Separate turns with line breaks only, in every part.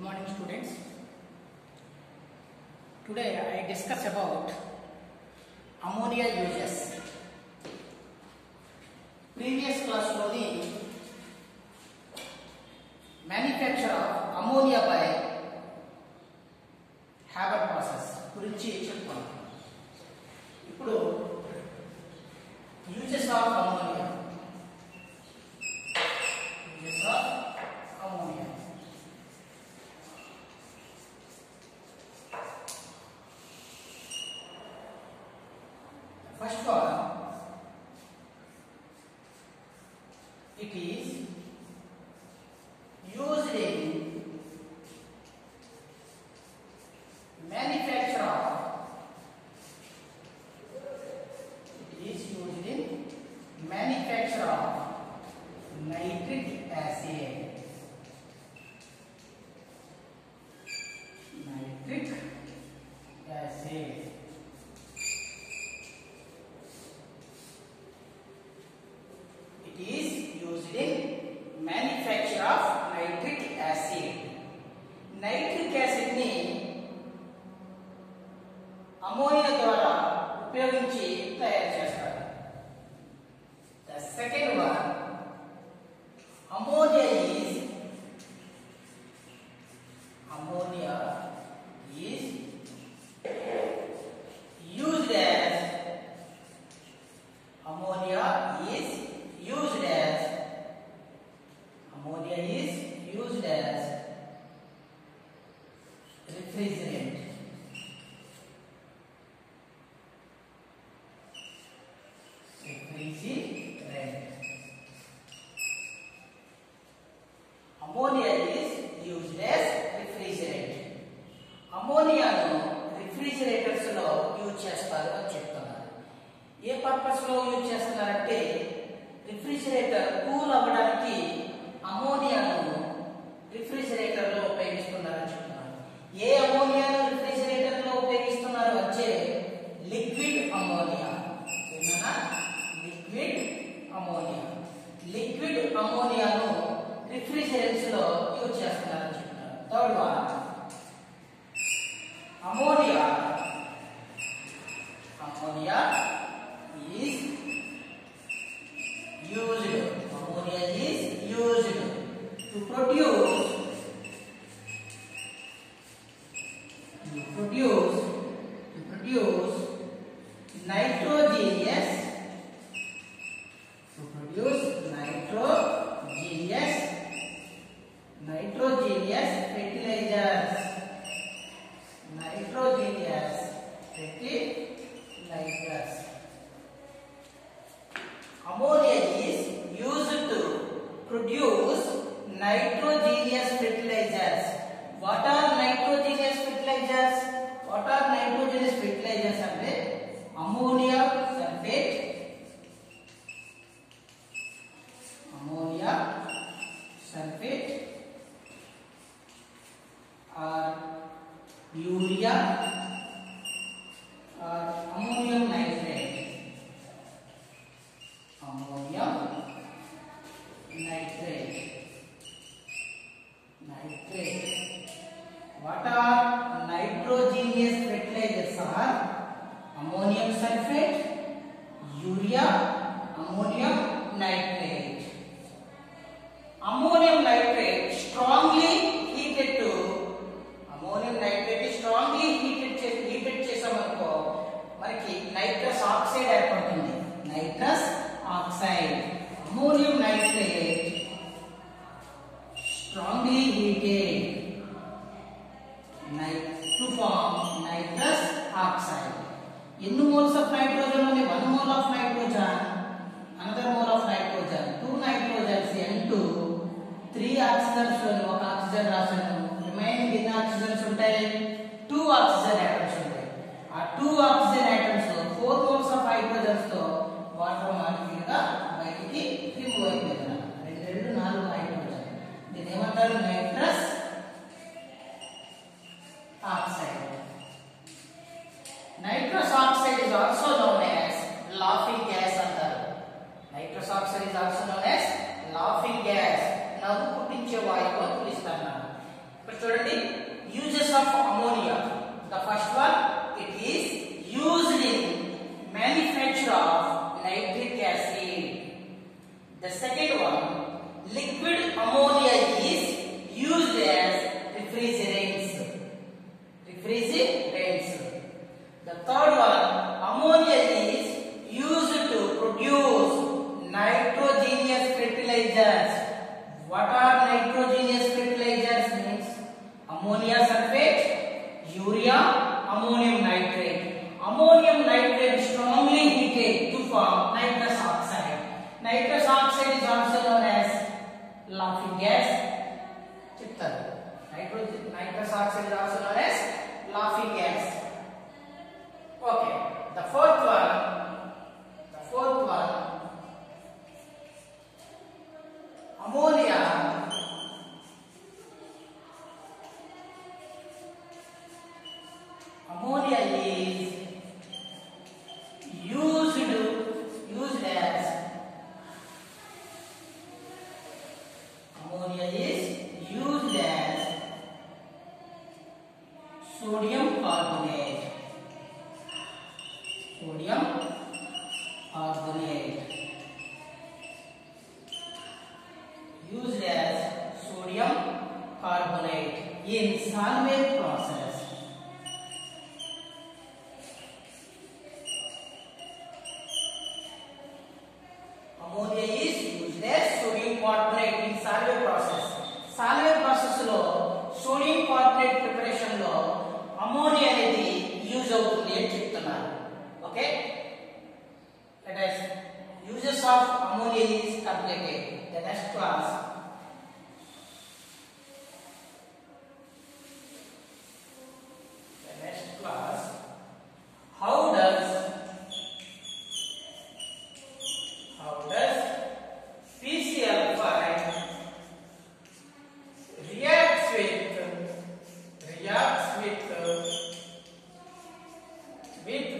Good morning students. Today I discuss about ammonia uses. Previous class only manufacture of ammonia by Haber process గురించి చెప్పుకున్నాం ippudu uses of ammonia It is used in ammonia ద్వారా ఉపయోగించి తయారు చేస్తారు. The second used as refrigerate అమోనియాను రిఫ్రిజిరేటర్స్లో use చేస్తారు అని చెప్తున్నారు. ఏ పర్పస్లో యూజ్ చేస్తున్నారంటే రిఫ్రిజిరేటర్ కూల్ అవ్వడానికి అమోనియాను రిఫ్రిజిరేటర్లో ఉపయోగిస్తున్నారని చెప్తున్నారు. ఏ అమోనియాను రిఫ్రిజిరేటర్లో ఉపయోగిస్తున్నారు అంటే లిక్విడ్ అమోనియా ఏమన్నా? లిక్విడ్ అమోనియా లిక్విడ్ అమోనియాను రిఫ్రిజిరెంట్స్లో వచ్చేస్తున్నారని చెప్తారు third one ammonia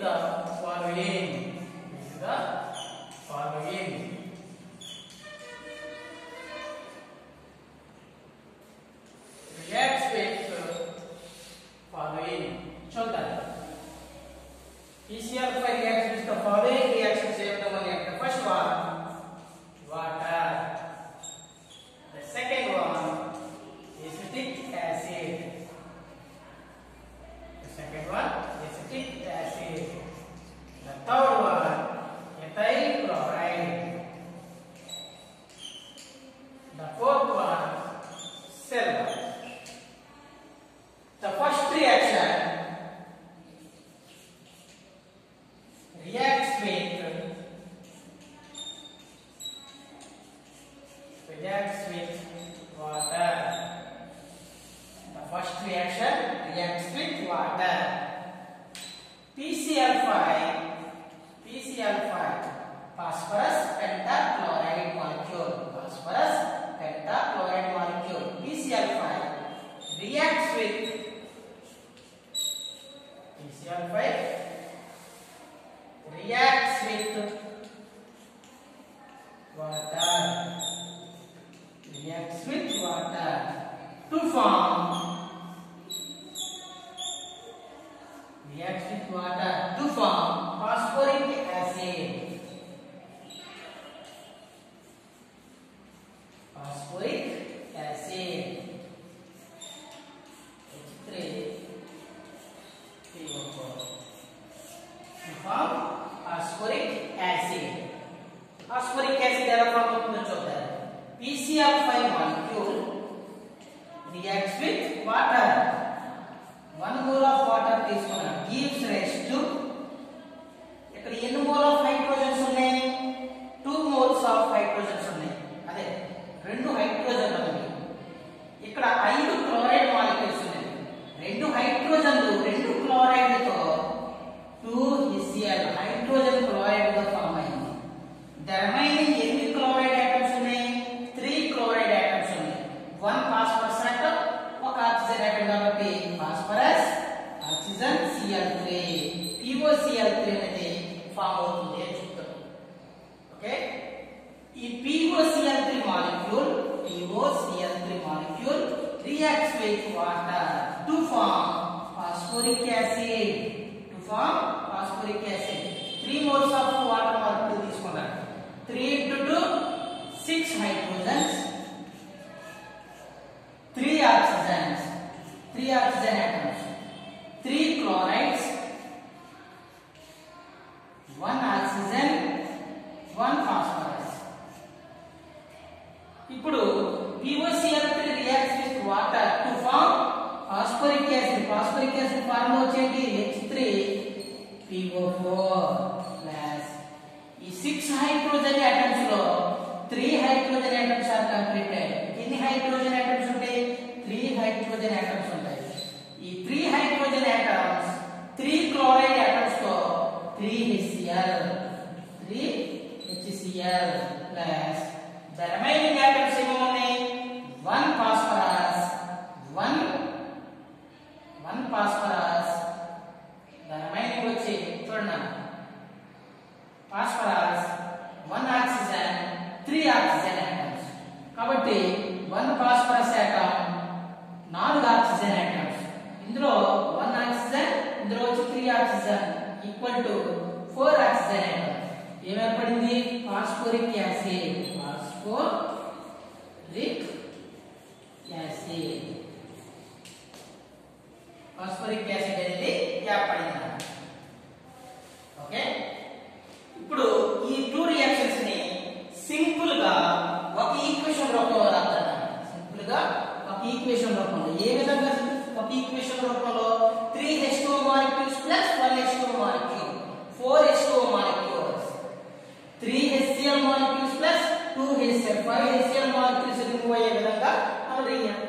た。reacts with water to form phosphoric acid. To form phosphoric acid. Three moles of water are to this one. Three into two, six hydrogens, three oxygens, three oxygens. six hydrogen atoms lo three hydrogen atoms are completed ఎన్ని hydrogen atoms ఉంటాయి three hydrogen atoms ఉంటాయి ఈ three hydrogen atoms three chloride atoms తో three HCL three HCL plus the remaining atoms ఏమో ఉన్నాయి one phosphorus one one phosphorus the remaining వచ్చి చూడండి phosphorus equal to four oxygen ఏర్పడింది phosphoric acid phospho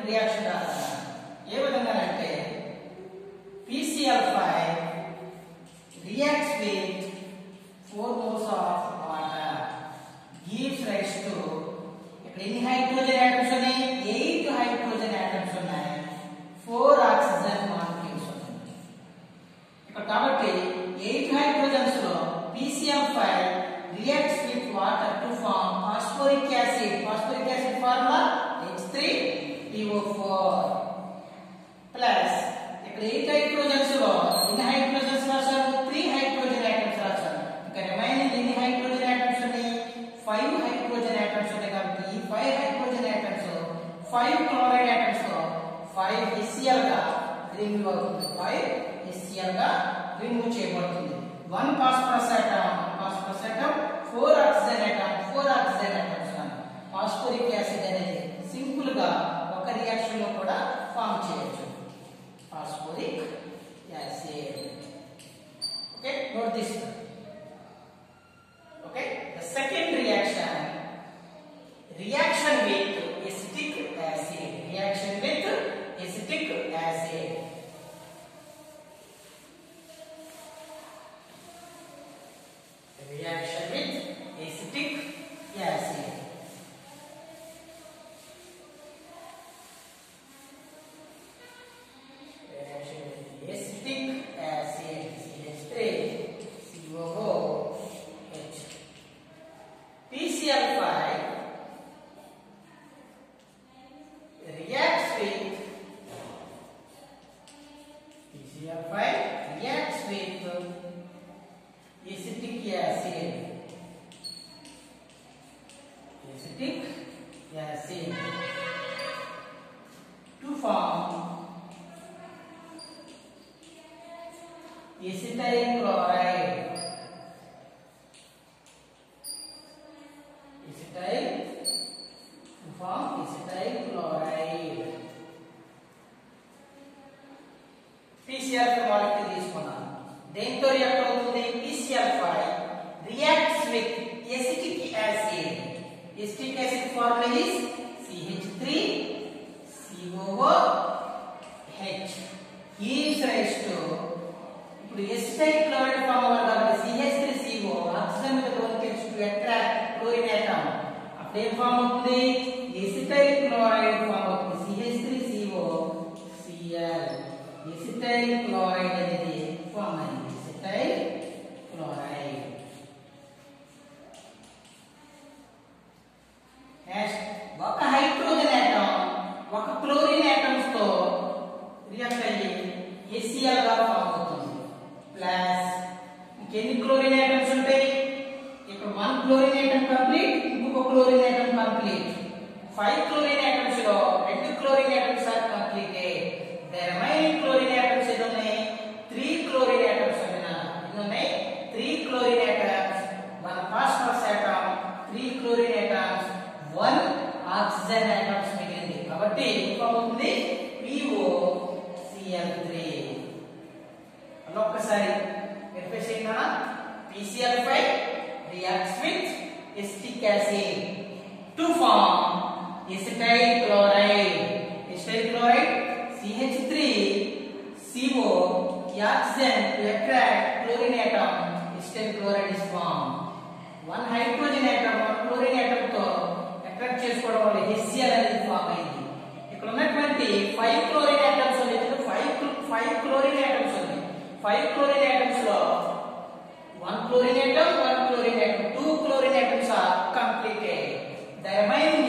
reaction రాస్తాం ఏ విధంగా అంటే PCl5 reacts with 4 moles of water gives rise to ఇక్కడ ఎన్ని హైడ్రోజన్ ఆటమ్స్ ఉన్నాయి ఎయిట్ హైడ్రోజన్ ఆటమ్స్ ఉన్నాయి ఫోర్ ఆక్సిజన్ మాలిక్యూల్స్ ఉన్నాయి ఇక్కడ కాబట్టి ఎయిట్ హైడ్రోజన్స్ లో PCl5 reacts with water to form phosphoric acid phosphoric acid formula H3PO4 plus ఇక్కడ eight hydrogens లో ఎన్ని హైడ్రోజన్స్ రాశారు త్రీ హైడ్రోజన్ ఆటమ్స్ రాశారు ఇంకా రిమైనింగ్ ఎన్ని హైడ్రోజన్ ఆటమ్స్ ఉన్నాయి ఫైవ్ హైడ్రోజన్ ఆటమ్స్ ఉన్నాయి కాబట్టి ఈ five hydrogen atoms five chloride atoms లో ఫైవ్ హెచ్సిఎల్ గా రిమూవ్ అవుతుంది ఫైవ్ హెచ్సిఎల్ గా రిమూవ్ చేయబడుతుంది one phosphorus atom phosphorus atom four oxygen atom four oxygen atoms phosphoric acid అనేది సింపుల్ గా ఒక రియాక్షన్ లో కూడా ఫామ్ చేయొచ్చు phosphoric acid. Okay, note this. Okay, the second reaction, reaction with ఏం ఫామ్ అవుతుంది ఎసిటైల్ క్లోరైడ్ ఫామ్ అవుతుంది CH3CO Cl acetyl chloride five chlorine ఆటమ్స్లో one chlorine atom one chlorine atom two chlorine atoms are completed the remaining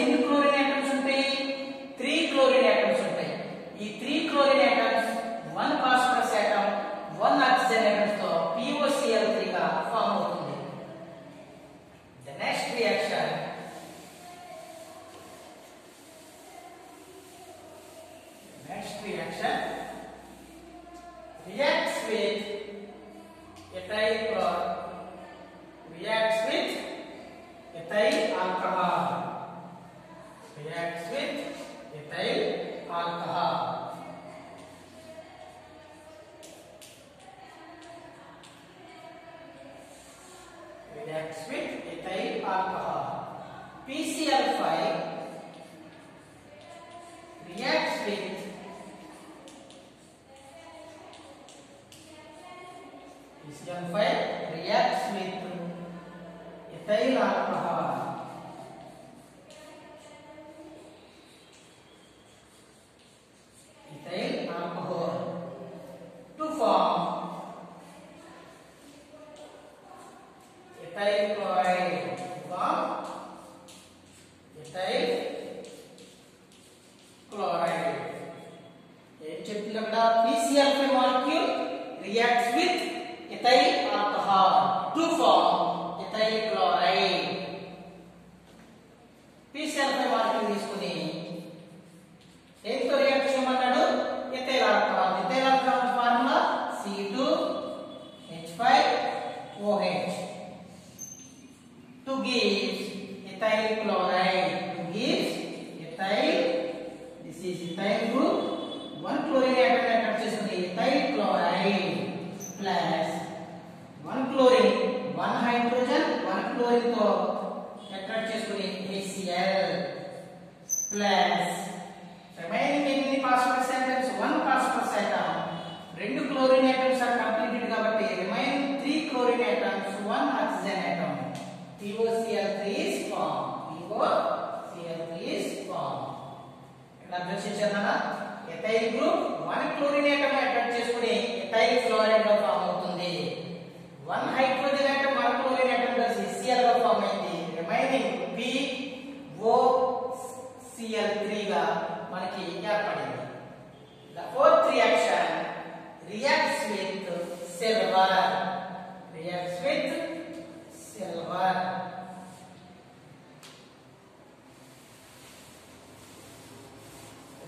Gracias. Plus remaining ఎన్ని pass atoms one phosphorus atom రెండు chlorine atoms are completed కాబట్టి remaining three chlorine atoms one oxygen atom POCl3 is formed. POCl3 is formed. ఇక్కడ అర్థం చేశారా ethyl group one chlorine atom attach చేసుకుని ethyl ఫ్లోరైడ్గా form అవుతుంది. One hydrogen atom one chlorine ఐటమ్గా CCl గా form అయింది. Remaining P O Cl3గా మనకి The fourth reaction reacts with silver. Reacts with silver.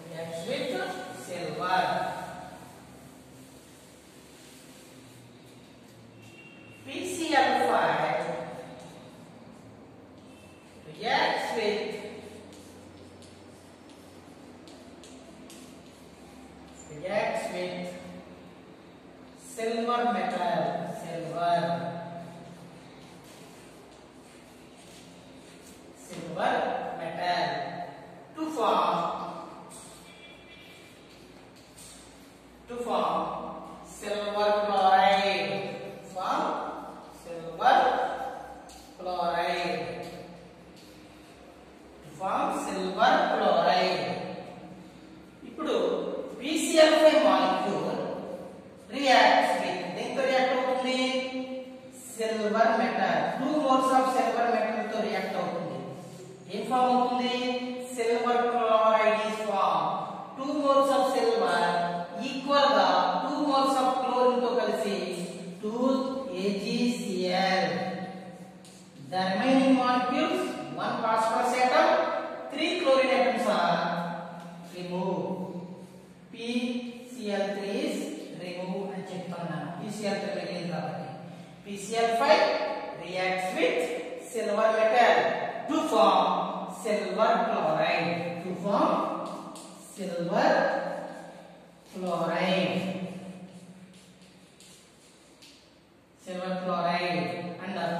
Reacts. Silver metal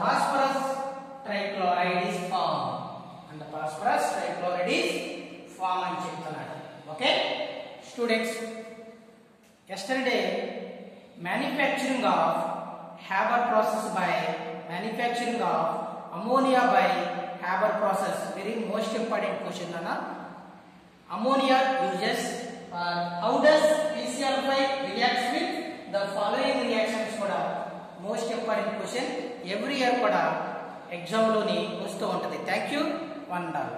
phosphorus trichloride is formed and the phosphorus trichloride is formed అని చెప్తున్నాడు okay students yesterday manufacturing of Haber process by manufacturing of ammonia by Haber process very most important question అన్న ammonia uses uh, how does PCl5 reacts with the following reactions కూడా most important question every year కూడా ఎగ్జామ్లోని వస్తూ ఉంటుంది. Thank you one doll